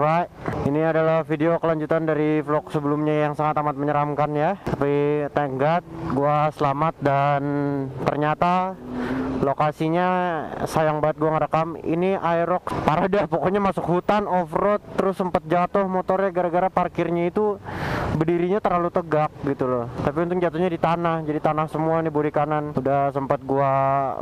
Alright, ini adalah video kelanjutan dari vlog sebelumnya yang sangat amat menyeramkan ya. Tapi thank God, gua selamat dan ternyata lokasinya sayang banget gua ngerekam ini aerok parah dah pokoknya masuk hutan off road terus sempet jatuh motornya gara-gara parkirnya itu berdirinya terlalu tegak gitu loh. Tapi untung jatuhnya di tanah jadi tanah semua nih bodi kanan. Udah sempat gua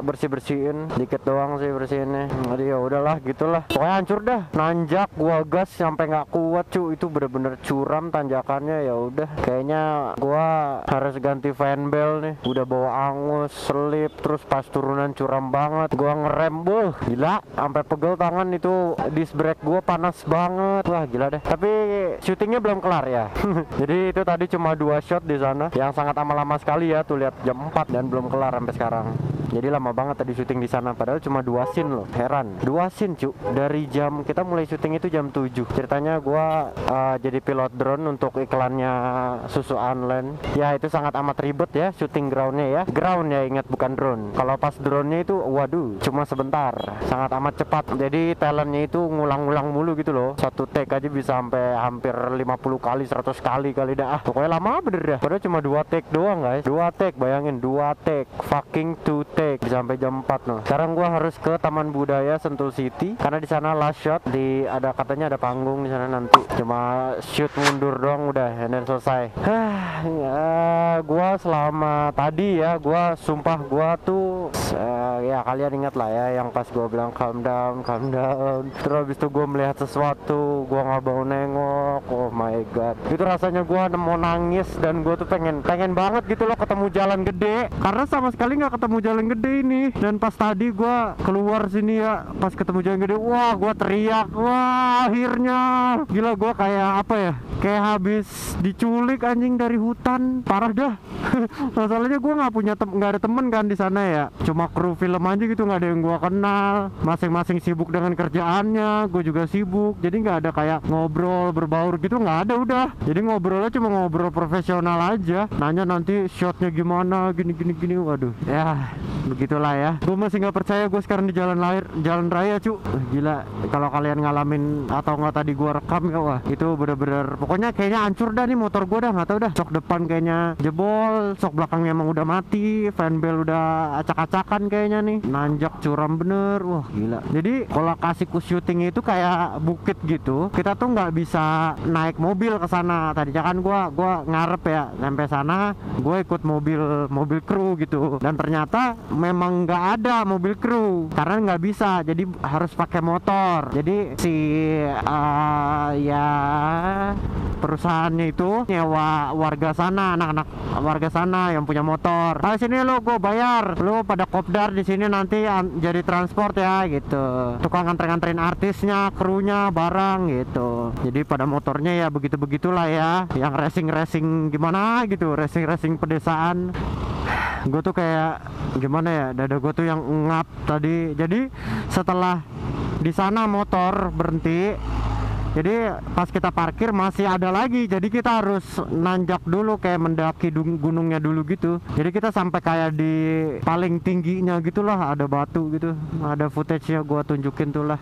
bersih bersihin dikit doang sih bersihinnya. Jadi ya udahlah gitulah. Pokoknya hancur dah. Nanjak gua gas sampai nggak kuat cu. Itu bener-bener curam tanjakannya ya udah. Kayaknya gua harus ganti fan bell nih. Udah bawa angus selip terus pas turunan curam banget. Gua ngerem buh gila sampai pegel tangan itu. Disc brake gua panas banget. Wah gila deh. Tapi syutingnya belum kelar ya jadi itu tadi cuma dua shot di sana. Yang sangat lama-lama sekali ya tuh lihat jam 4 dan belum kelar sampai sekarang jadi lama banget tadi syuting di sana padahal cuma dua scene loh heran. Dua scene cu. Dari jam kita mulai syuting itu jam 7 ceritanya gua uh, jadi pilot drone untuk iklannya susu online ya itu sangat amat ribet ya syuting groundnya ya. Ground ya ingat bukan drone. Kalau pas drone-nya itu waduh cuma sebentar. Sangat amat cepat. Jadi talentnya itu ngulang-ngulang mulu gitu loh. Satu take aja bisa sampai hampir 50 kali 100 kali kali dah. Ah, pokoknya lama bener dah. Padahal cuma dua take doang guys. Dua take bayangin dua take. Fucking two take bisa sampai jam 4 noh. Sekarang gua harus ke Taman Budaya Sentul City karena di sana last shot di ada katanya ada panggung di sana nanti. Cuma shoot mundur doang udah dan selesai. Hah, ya, selama tadi ya gua sumpah gua tuh uh, ya kalian ingat lah ya yang pas gua bilang calm down calm down. Terus habis itu gua melihat sesuatu gua nggak mau nengok oh my god. Itu rasanya gua mau nangis dan gua tuh pengen pengen banget gitu loh ketemu jalan gede. Karena sama sekali nggak ketemu jalan gede ini. Dan pas tadi gua keluar sini ya pas ketemu jalan gede wah gua teriak wah akhirnya. Gila gua kayak apa ya kayak habis diculik anjing dari hutan. Parah dah masalahnya gua nggak punya nggak ada temen kan di sana ya. Cuma kru film aja gitu nggak ada yang gua kenal. Masing-masing sibuk dengan kerjaannya gue juga sibuk. Jadi nggak ada kayak ngobrol berbaur gitu nggak ada udah. Jadi ngobrolnya cuma ngobrol profesional aja. Nanya nanti shotnya gimana gini gini gini waduh. Ya begitulah ya. Gue masih nggak percaya gue sekarang di jalan lahir jalan raya cu. Uh, gila kalau kalian ngalamin atau nggak tadi gue rekam ya wah itu bener-bener pokoknya kayaknya hancur dah nih motor gue dah nggak tahu dah. Sok depan kayaknya jebol sok belakangnya emang udah mati fan bell udah acak-acakan kayaknya nih. Nanjak curam bener wah gila. Jadi kalau kasihku syuting itu kayak bukit gitu kita tuh nggak bisa naik mobil ke sana. Tadinya kan gua gua ngarep ya sampai sana gue ikut mobil mobil kru gitu. Dan ternyata memang nggak ada mobil kru. Karena nggak bisa jadi harus pakai motor. Jadi si uh, ya perusahaannya itu nyewa warga sana anak-anak warga sana yang punya motor. Nah sini lo gue bayar. Lo pada kopdar di sini nanti an- jadi transport ya gitu. Tukang nganter-nganterin artisnya krunya barang gitu. Jadi pada motornya ya begitu begitulah ya. Yang racing racing gimana gitu racing racing pedesaan gue tuh kayak gimana ya dada gue tuh yang ngap tadi. Jadi setelah di sana motor berhenti jadi pas kita parkir masih ada lagi. Jadi kita harus nanjak dulu kayak mendaki gunungnya dulu gitu. Jadi kita sampai kayak di paling tingginya gitulah ada batu gitu. Ada footage-nya gua tunjukin tuh lah.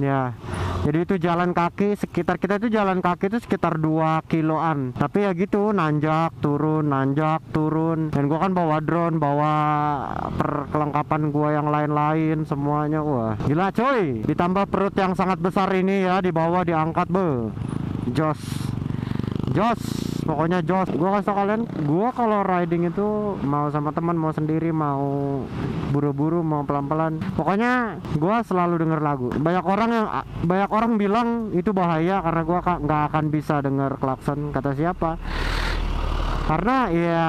Ya jadi itu jalan kaki sekitar kita itu jalan kaki itu sekitar 2 kiloan. Tapi ya gitu nanjak turun nanjak turun. Dan gua kan bawa drone bawa perkelengkapan gua yang lain-lain semuanya. Wah gila coy. Ditambah perut yang sangat besar ini ya di bawah diangkat be. Jos. Jos pokoknya jos gua kasih kalian gua kalau riding itu mau sama teman mau sendiri mau buru-buru mau pelan-pelan. Pokoknya gua selalu denger lagu. Banyak orang yang banyak orang bilang itu bahaya karena ka- nggak akan bisa denger klakson kata siapa karena ya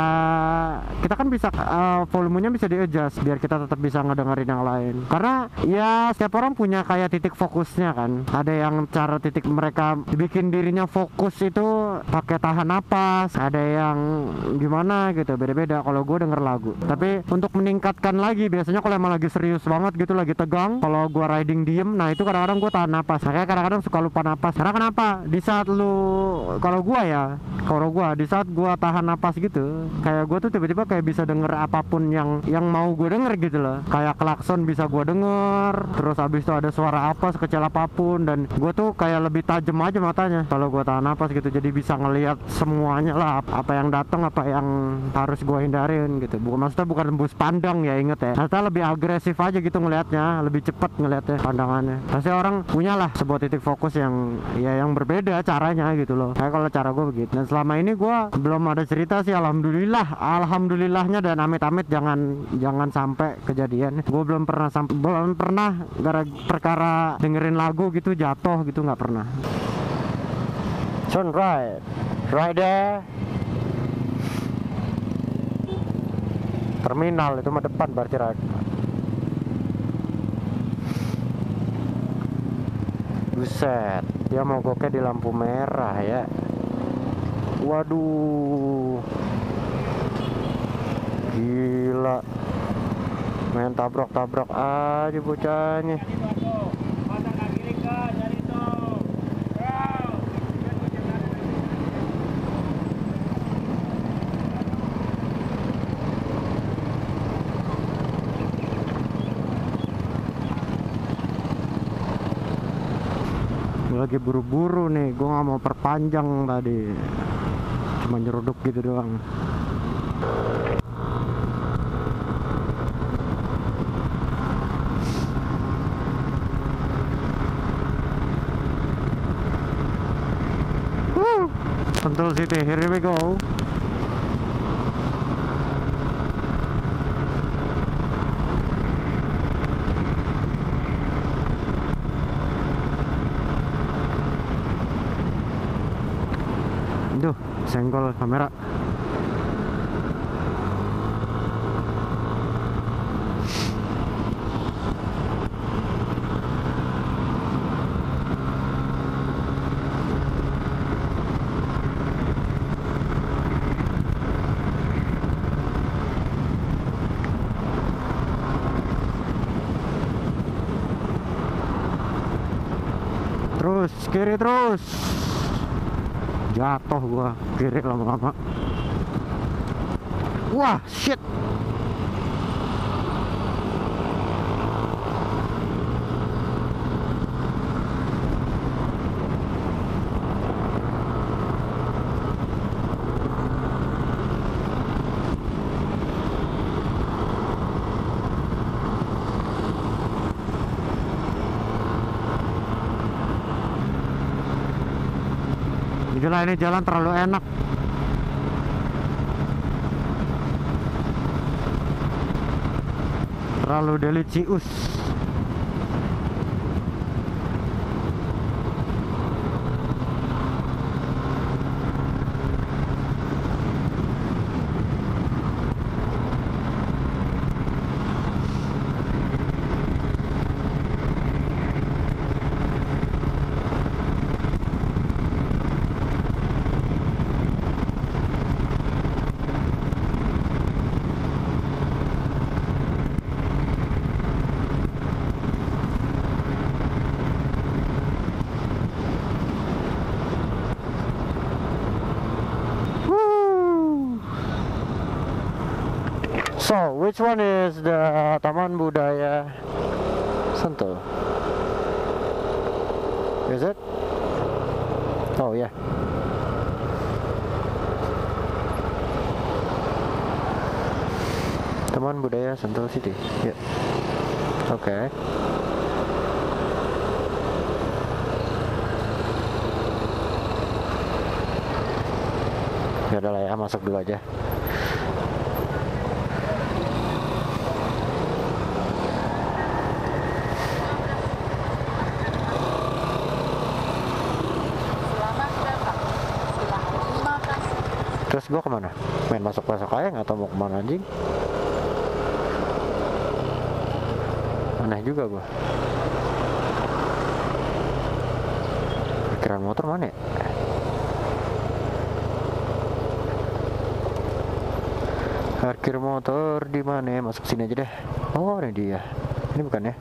kita kan bisa uh, volumenya bisa di adjust biar kita tetap bisa ngedengerin yang lain. Karena ya setiap orang punya kayak titik fokusnya kan. Ada yang cara titik mereka bikin dirinya fokus itu pakai tahan napas ada yang gimana gitu beda-beda kalau gue denger lagu. Tapi untuk meningkatkan lagi biasanya kalau emang lagi serius banget gitu lagi tegang kalau gue riding diem nah itu kadang-kadang gue tahan napas. Makanya kadang-kadang suka lupa napas. Karena kenapa? Di saat lu kalau gua ya kalau gua di saat gua tahan napas gitu. Kayak gue tuh tiba-tiba kayak bisa denger apa pun yang yang mau gue denger gitu loh. Kayak klakson bisa gue denger terus habis itu ada suara apa sekecil apa pun dan gue tuh kayak lebih tajam aja matanya. Kalau gue tahan napas gitu jadi bisa ngelihat semuanya lah apa yang datang apa yang harus gue hindarin gitu. Bukan maksudnya bukan tembus pandang ya inget ya. Ternyata lebih agresif aja gitu ngelihatnya lebih cepat ngelihatnya pandangannya. Pasti orang punya lah sebuah titik fokus yang ya yang berbeda caranya gitu loh. Kayak kalau cara gue begitu dan selama ini gue belum ada cerita sih alhamdulillah. Alhamdulillahnya dan amit-amit jangan jangan sampai kejadian. Gue belum pernah sampai belum pernah gara perkara dengerin lagu gitu jatuh gitu nggak pernah. Turn right terminal itu mah depan berarti right buset dia mau goknya di lampu merah ya waduh. Gila. Main tabrak-tabrak aja bocahnya. Lagi buru-buru nih. Gue nggak mau perpanjang tadi cuma nyeruduk gitu doang! Sentul City, here we go. Senggol kamera. Terus kiri terus. Jatuh gua kiri lama-lama. Wah, shit. Gila ini jalan terlalu enak. Terlalu delicious. So, which one is the Taman Budaya Sentul? Is it? Oh yeah. Taman Budaya Sentul City. Yeah. Okay. Ya udah lah ya, masuk dulu aja. Selamat datang. Silahkan terima kasih. Terus gua ke mana? Main masuk masuk aja nggak mau ke mana anjing. Aneh juga gua. Parkiran motor mana ya? Parkir motor di mana? Masuk sini aja deh. Oh, ini dia. Ini bukan ya?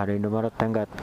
hari のもらったんがあった